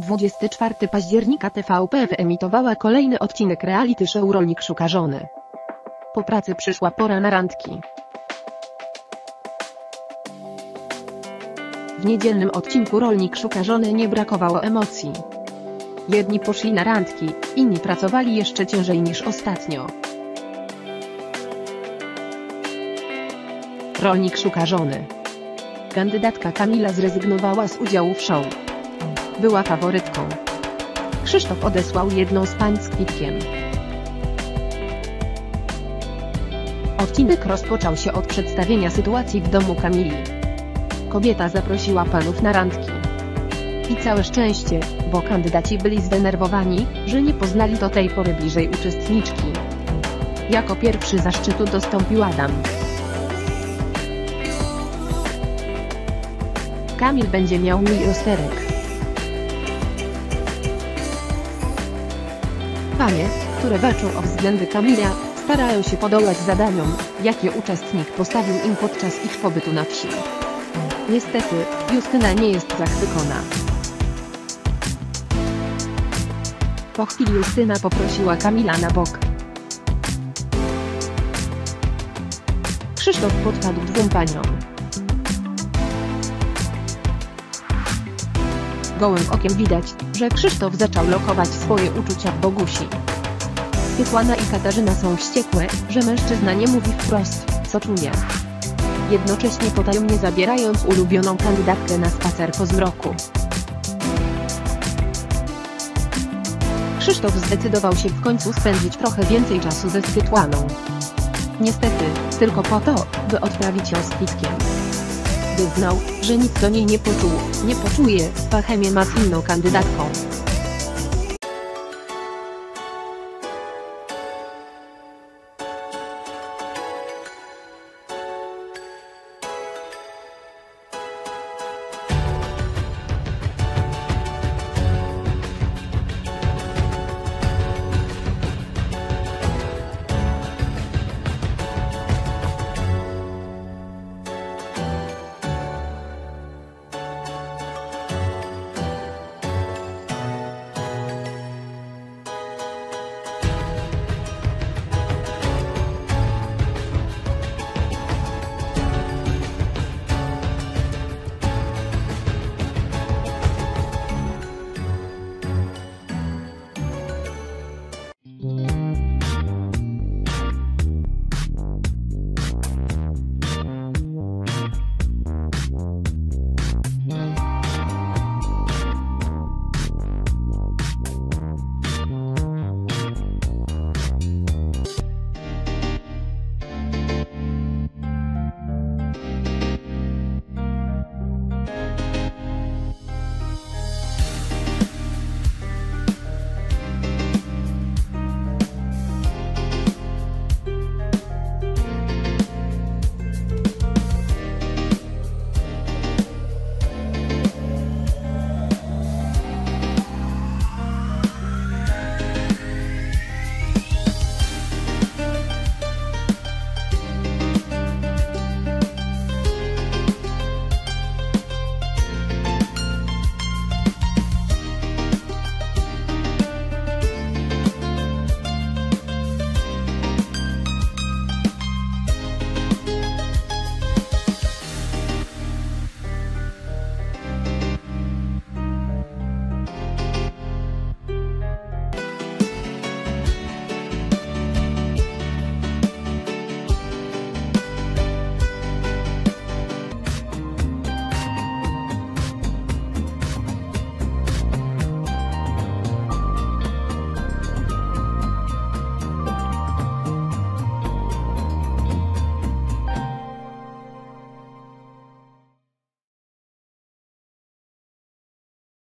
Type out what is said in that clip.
24 października TVP wyemitowała kolejny odcinek reality show Rolnik szuka żony. Po pracy przyszła pora na randki. W niedzielnym odcinku Rolnik szuka żony nie brakowało emocji. Jedni poszli na randki, inni pracowali jeszcze ciężej niż ostatnio. Rolnik szuka żony. Kandydatka Kamila zrezygnowała z udziału w show. Była faworytką. Krzysztof odesłał jedną z pań z kwitkiem. Odcinek rozpoczął się od przedstawienia sytuacji w domu Kamili. Kobieta zaprosiła panów na randki. I całe szczęście, bo kandydaci byli zdenerwowani, że nie poznali do tej pory bliżej uczestniczki. Jako pierwszy zaszczytu dostąpił Adam. Kamil będzie miał mój rozterek. Panie, które walczą o względy Kamila, starają się podołać zadaniom, jakie uczestnik postawił im podczas ich pobytu na wsi. Niestety, Justyna nie jest zachwycona. Po chwili Justyna poprosiła Kamila na bok. Krzysztof podpadł dwóm paniom. Gołym okiem widać, że Krzysztof zaczął lokować swoje uczucia w Bogusi. Piekłana i Katarzyna są wściekłe, że mężczyzna nie mówi wprost, co czuje. Jednocześnie potajemnie zabierając ulubioną kandydatkę na spacer po zmroku. Krzysztof zdecydował się w końcu spędzić trochę więcej czasu ze Skytłaną. Niestety, tylko po to, by odprawić ją z kwitkiem. Wyznał, że nic do niej nie poczuł, nie poczuje, Fachemie ma inną kandydatką.